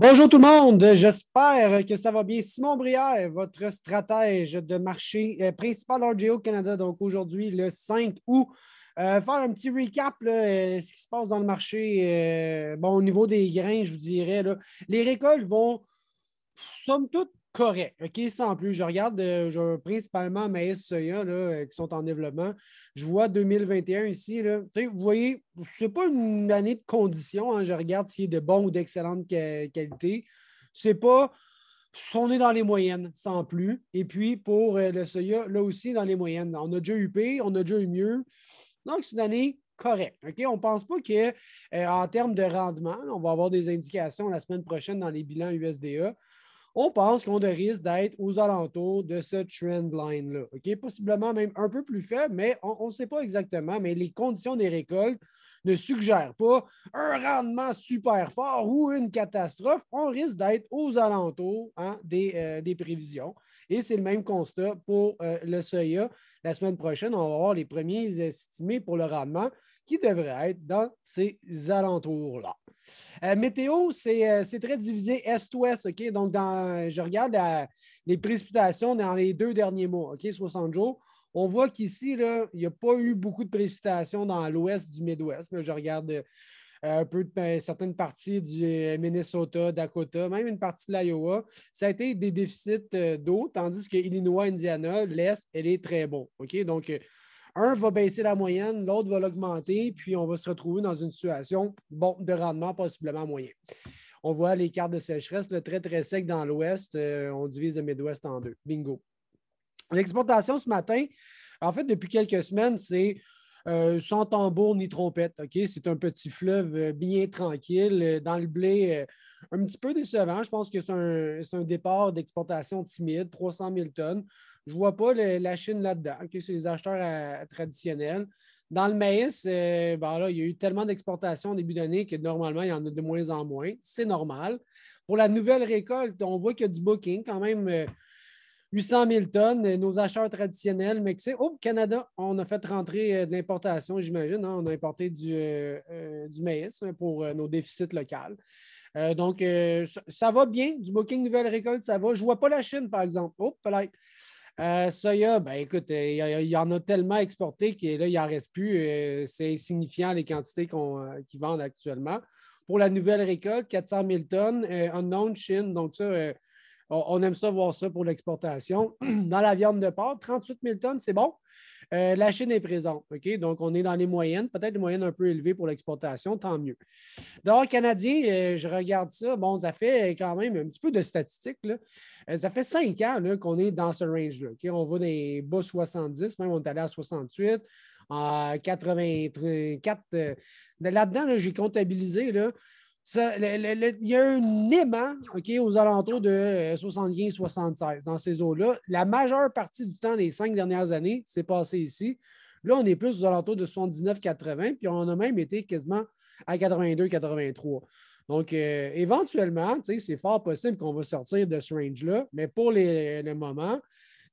Bonjour tout le monde, j'espère que ça va bien. Simon Brière, votre stratège de marché euh, principal RGO Canada. Donc aujourd'hui, le 5 août, euh, faire un petit recap, euh, ce qui se passe dans le marché. bon, au niveau des grains, je vous dirais, les récoltes vont, somme toute, correct. OK, sans plus. Je regarde euh, principalement maïs soya là, euh, qui sont en développement. Je vois 2021 ici. Là. Vous voyez, ce n'est pas une année de condition. Hein. Je regarde s'il est de bon ou d'excellente qualité. C'est pas. On est dans les moyennes, sans plus. Et puis pour euh, le soya, là aussi, dans les moyennes. On a déjà eu pire, on a déjà eu mieux. Donc, c'est une année correcte. OK? On ne pense pas qu'en termes de rendement, on va avoir des indications la semaine prochaine dans les bilans USDA on pense qu'on risque d'être aux alentours de ce trend line-là. Possiblement même un peu plus faible, mais on ne sait pas exactement. Mais les conditions des récoltes ne suggèrent pas un rendement super fort ou une catastrophe. On risque d'être aux alentours hein, euh, des, prévisions. Et c'est le même constat pour euh, le soya. La semaine prochaine, on va avoir les premiers estimés pour le rendement qui devrait être dans ces alentours-là. Euh, météo, c'est très divisé est-ouest, OK? Donc, dans, je regarde les précipitations dans les deux derniers mois, OK? 60 jours. On voit qu'ici, il n'y a pas eu beaucoup de précipitations dans l'ouest du Midwest. Je regarde euh, un peu de, certaines parties du Minnesota, Dakota, même une partie de l'Iowa. Ça a été des déficits d'eau, tandis que Illinois, Indiana, l'Est, elle est très beau. OK? Donc, un va baisser la moyenne, l'autre va l'augmenter, puis on va se retrouver dans une situation bon, de rendement possiblement moyen. On voit les cartes de sécheresse, le très, très sec dans l'ouest. Euh, on divise le Midwest en deux. Bingo. L'exportation ce matin, en fait, depuis quelques semaines, c'est euh, sans tambour ni trompette. C'est un petit fleuve euh, bien tranquille. Dans le blé, un petit peu décevant. Je pense que c'est un, départ d'exportation timide, 300 000 tonnes. Je ne vois pas la Chine là-dedans. c'est les acheteurs euh, traditionnels. Dans le maïs, euh, ben il y a eu tellement d'exportations au début d'année que normalement, il y en a de moins en moins. C'est normal. Pour la nouvelle récolte, on voit qu'il y a du booking, quand même 800 euh, 000 tonnes. Nos acheteurs traditionnels, c'est au Canada, on a fait rentrer de l'importation, j'imagine. Hein. on a importé du, du maïs hein, pour nos déficits locaux. donc, ça, va bien. Du booking nouvelle récolte, ça va. Je ne vois pas la Chine, par exemple. Oh, peut-être. Euh, soya, ben écoute, euh, il y, en a tellement exporté qu'il n'en reste plus. Euh, c'est insignifiant les quantités qu'ils vendent actuellement. Pour la nouvelle récolte, 400 000 tonnes, unknown Chine. Donc, ça, on, aime ça voir ça pour l'exportation. Dans la viande de porc, 38 000 tonnes, c'est bon. la Chine est présente. Donc, on est dans les moyennes, peut-être des moyennes un peu élevées pour l'exportation, tant mieux. Dehors canadien, je regarde ça. Bon, ça fait quand même un petit peu de statistiques. Euh, ça fait cinq ans qu'on est dans ce range-là. On va des bas 70, même on est allé à 68, à 84. Euh, là-dedans, j'ai comptabilisé. Là, il y a un aimant aux alentours de 75-76 euh, dans ces eaux-là. La majeure partie du temps des cinq dernières années, c'est passé ici. Là, on est plus aux alentours de 79-80, puis on a même été quasiment à 82-83. Donc, euh, éventuellement, c'est fort possible qu'on va sortir de ce range-là, mais pour les, le moment,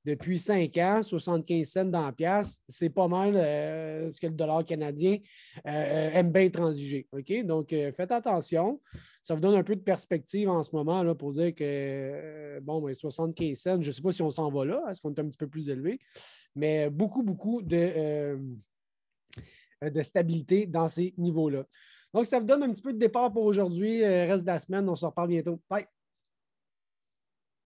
depuis cinq ans, 75 cents dans la pièce, c'est pas mal euh, ce que le dollar canadien euh, aime bien transiger. OK? Donc, faites attention. Ça vous donne un peu de perspective en ce moment là, pour dire que, bon, 75 cents, je ne sais pas si on s'en va là, est-ce qu'on est un petit peu plus élevé, mais beaucoup, beaucoup de, de stabilité dans ces niveaux-là. Donc, ça vous donne un petit peu de départ pour aujourd'hui. Euh, reste de la semaine. On se reparle bientôt. Bye.